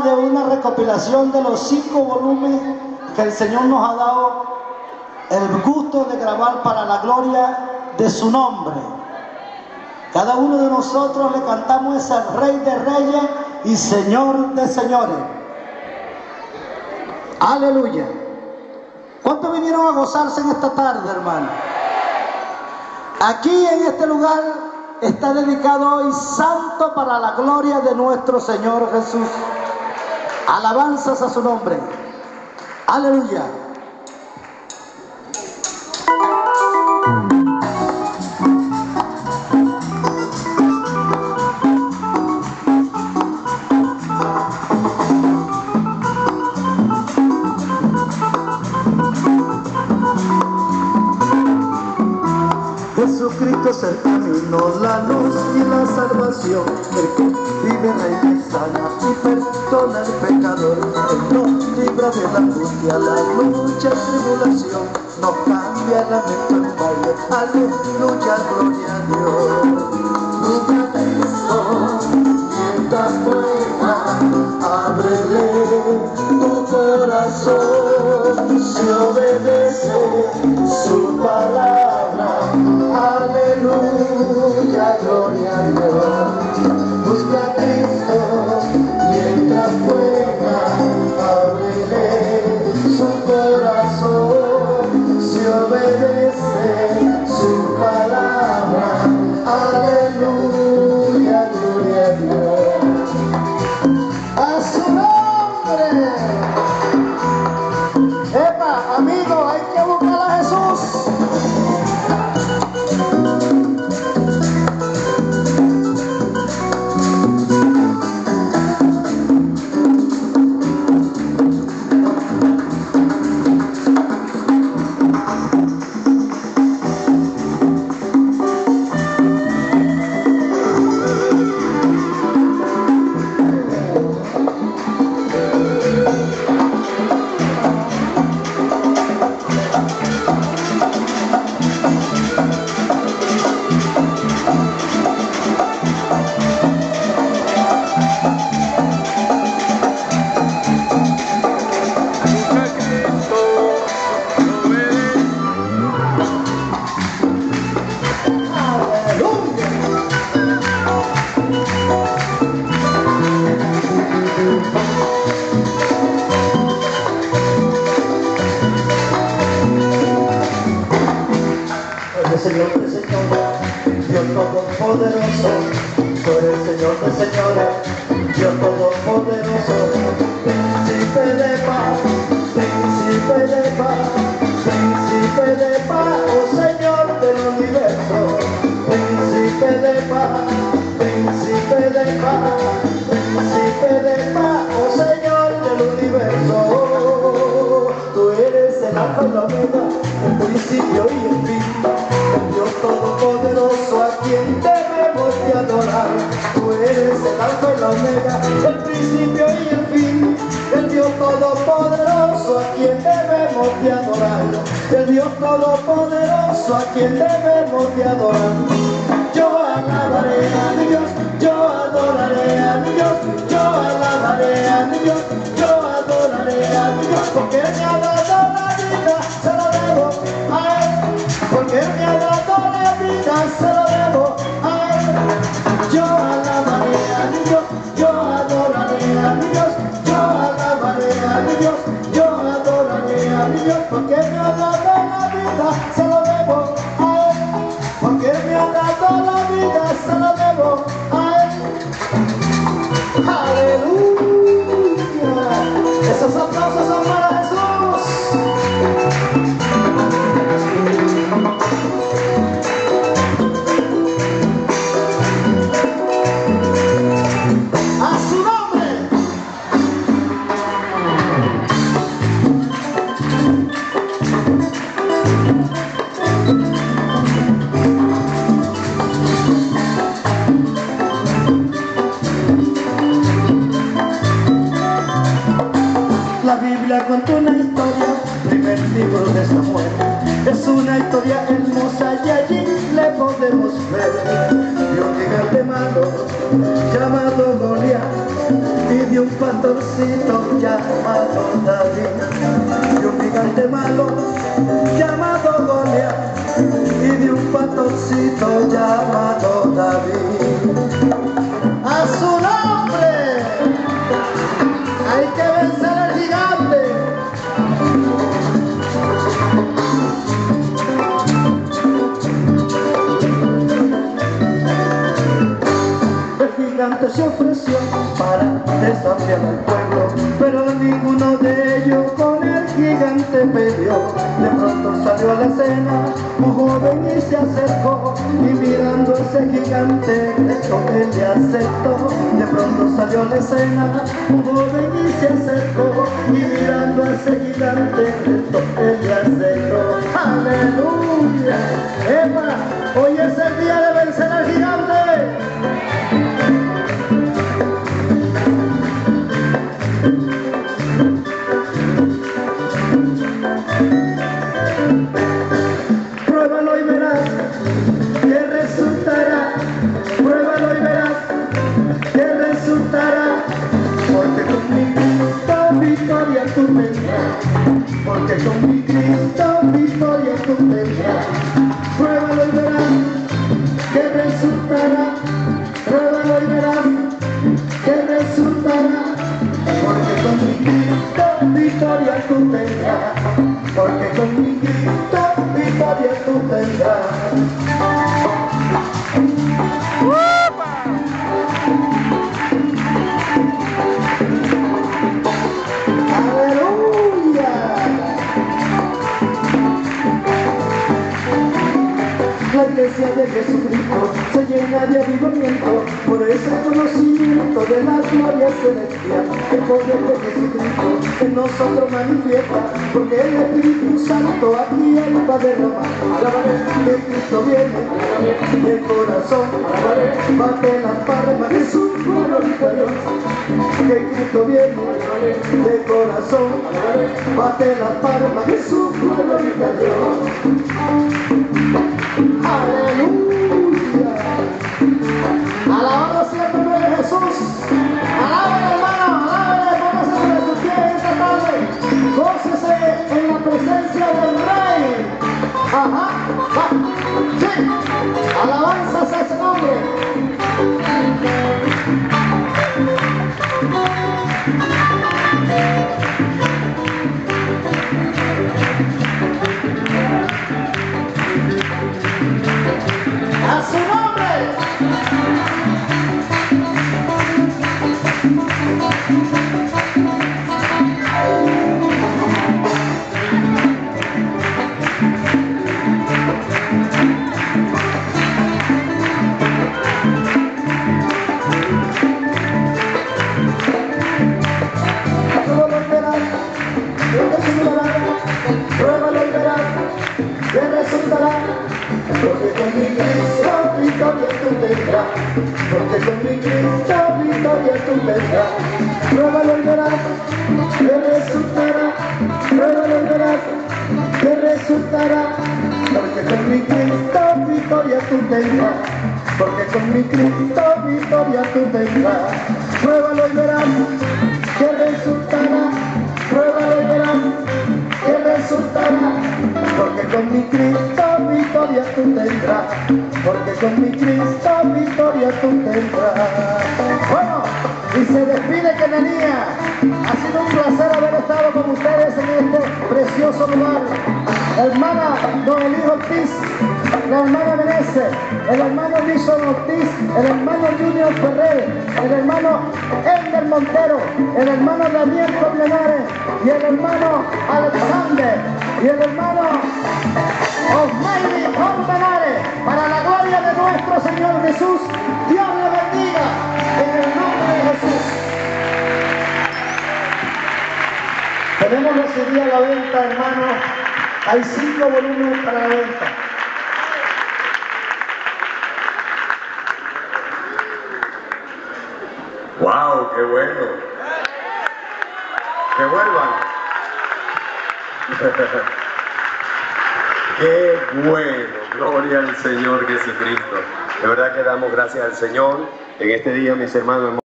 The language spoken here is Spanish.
de una recopilación de los cinco volúmenes que el Señor nos ha dado el gusto de grabar para la gloria de su nombre. Cada uno de nosotros le cantamos ese Rey de Reyes y Señor de Señores. Aleluya. ¿Cuántos vinieron a gozarse en esta tarde, hermano? Aquí en este lugar está dedicado hoy santo para la gloria de nuestro Señor Jesús. Alabanzas a su nombre. Aleluya. Jesucristo es el camino, la luz y la salvación, el que vive, reina y sana de la angustia, la lucha tribulación, nos cambia el lamento en baile, aleluya, gloria a Dios. Nunca Cristo, mientras pueda, ábrele su Señor de señores, Dios todopoderoso, tú eres Señor de señores, Dios todopoderoso, príncipe de paz, príncipe de paz, príncipe de paz, oh Señor Tú eres el alfa y la omega, el principio y el fin, el Dios todopoderoso a quien debemos de adorar. El Dios todopoderoso a quien debemos de adorar. Yo alabaré a Dios, yo adoraré a Dios, yo alabaré a Dios, yo adoraré a Dios, porque me Dios, porque me La cuenta una historia, primer libro de Samuel. Es una historia hermosa y allí le podemos ver. Y un gigante malo llamado Goliat y de un pastorcito llamado David, y un gigante malo llamado Goliat, y de un pastorcito llamado David. A su nombre hay que vencer se ofreció para desafiar al pueblo, pero ninguno de ellos con el gigante peleó. De pronto salió a la escena un joven y se acercó, y mirando a ese gigante, esto él le aceptó. De pronto salió a la escena un joven y se acercó, y mirando a ese gigante, esto él le aceptó. ¡Aleluya! ¡Eva! Hoy es el día de vencer al gigante. Porque con mi Cristo victoria tú tendrás. Pruébalo y verás que resultará. Pruébalo y verás que resultará. Porque con mi Cristo victoria tú tendrás. Porque con mi Cristo victoria tú tendrás. La iglesia de Jesucristo se llena de avivamiento por ese conocimiento de la gloria celestial. El poder de Jesucristo en nosotros manifiesta, porque el Espíritu Santo aquí él va a derramar. Alabaré que Cristo viene del corazón. Alabaré, bate las palmas, Jesús, Que Cristo viene del corazón. Bate las palmas, Jesús, glorifica Dios. Aleluya. Alabado nombre Jesús. Tú tendrás. Porque con mi Cristo victoria tú tendrás. Pruébalo y verás, que resultará. Pruébalo y verás, que resultará. Porque con mi Cristo victoria tú tendrás. Porque con mi Cristo victoria tú tendrás. Porque con mi Cristo victoria tú tendrás. Bueno, y se despide Kenanía. Ha sido un placer haber estado con ustedes en este precioso lugar. Hermana Noelí Ortiz, la hermana Menezes, el hermano Nixon Ortiz, el hermano Junior Ferrer, el hermano Elmer Montero, el hermano Daniel Corlenares y el hermano Alexander y el hermano Tenemos los CD a la venta, hermano. Hay cinco volúmenes para la venta. ¡Wow! ¡Qué bueno! ¡Que vuelvan! ¡Qué bueno! Gloria al Señor Jesucristo. De verdad que damos gracias al Señor en este día, mis hermanos.